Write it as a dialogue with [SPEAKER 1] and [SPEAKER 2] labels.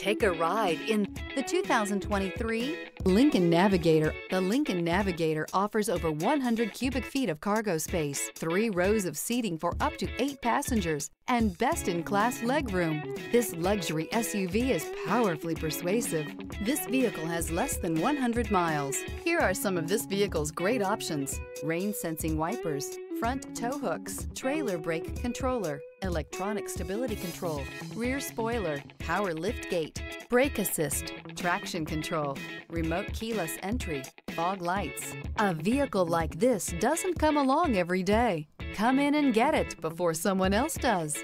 [SPEAKER 1] Take a ride in the 2023 Lincoln Navigator. The Lincoln Navigator offers over 100 cubic feet of cargo space, three rows of seating for up to eight passengers, and best-in-class legroom. This luxury SUV is powerfully persuasive. This vehicle has less than 100 miles. Here are some of this vehicle's great options. Rain-sensing wipers, front tow hooks, trailer brake controller, electronic stability control, rear spoiler, power lift gate, brake assist, traction control, remote keyless entry, fog lights. A vehicle like this doesn't come along every day. Come in and get it before someone else does.